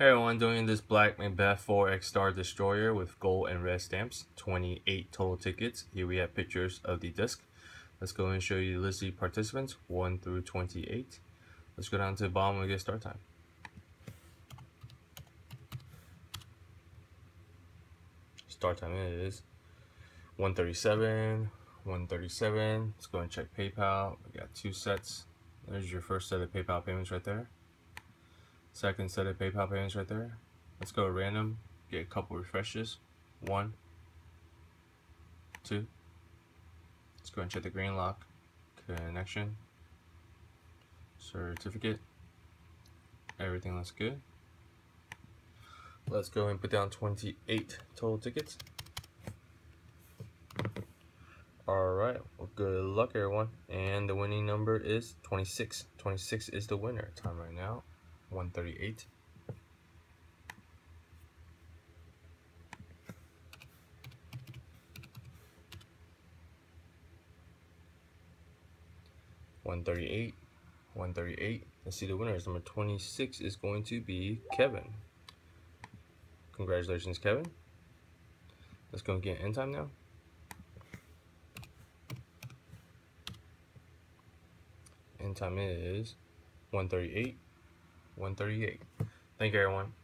Hey everyone, doing this black McBeth 4X Star Destroyer with gold and red stamps, 28 total tickets. Here we have pictures of the disc. Let's go and show you the list of participants, 1 through 28. Let's go down to the bottom and get start time. Start time is 137, 137. Let's go and check PayPal. We got two sets. There's your first set of PayPal payments right there. Second set of PayPal payments right there. Let's go random, get a couple refreshes. One, two. Let's go and check the green lock connection. Certificate. Everything looks good. Let's go and put down 28 total tickets. Alright, well, good luck everyone. And the winning number is 26. 26 is the winner. Time right now 138. One thirty eight, one thirty eight. Let's see the winners. Number twenty six is going to be Kevin. Congratulations, Kevin. Let's go and get end time now. End time is 138. 138. Thank you, everyone.